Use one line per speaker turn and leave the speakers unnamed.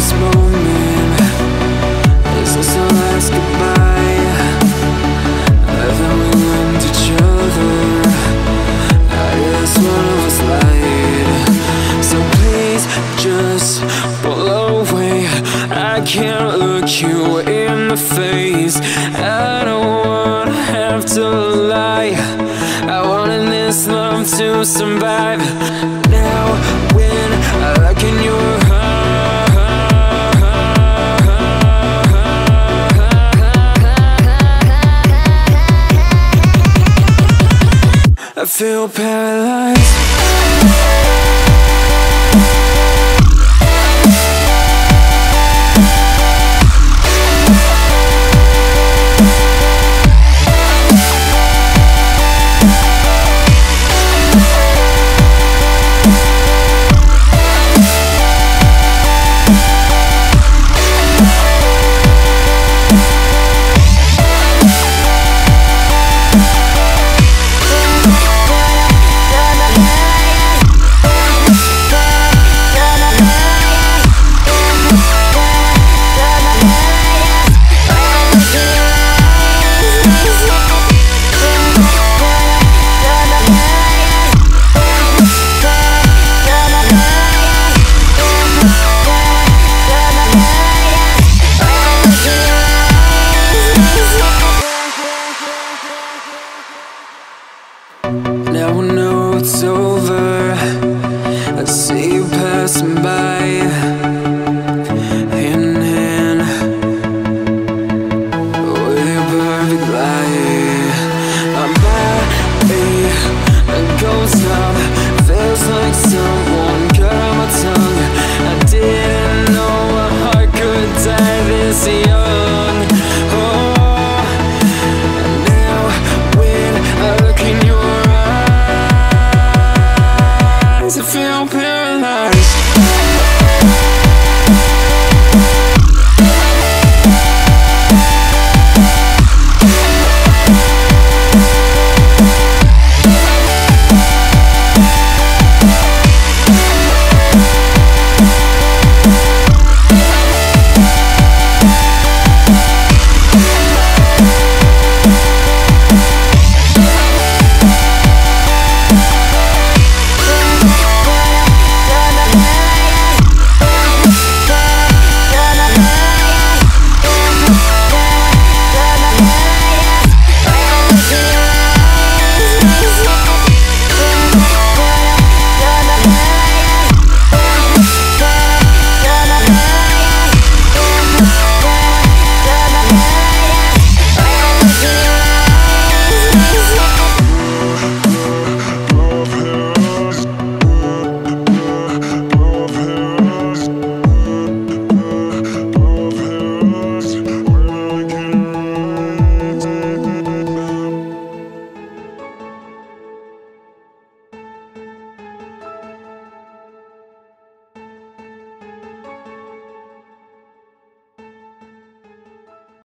this Is this our last goodbye? We each other. I guess one of us lied. So please just pull away. I can't look you in the face. I don't wanna have to lie. I this love to survive. Now still paralyzed. it's over. I see you passing by.